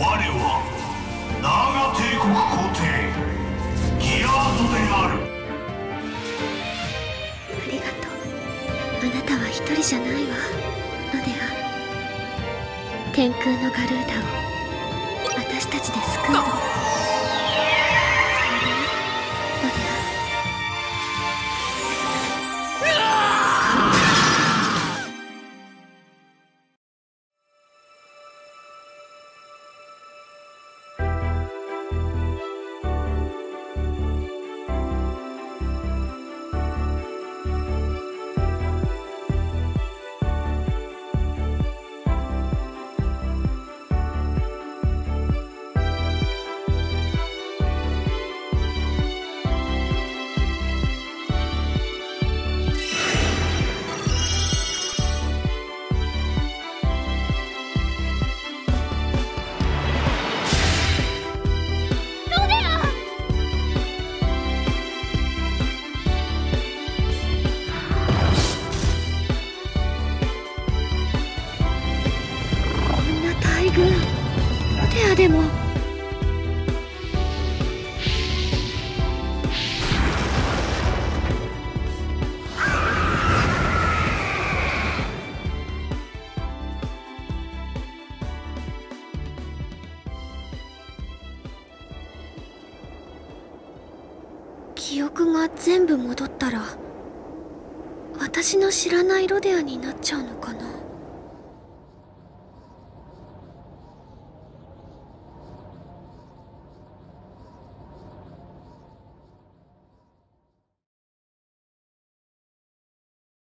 我はナーガ帝国皇帝ギアードである。ありがとう。あなたは一人じゃないわ。ノデア。天空のガルーダを私たちで救うの大群ロデアでも。記憶が全部戻ったら私の知らないロデアになっちゃうのかな。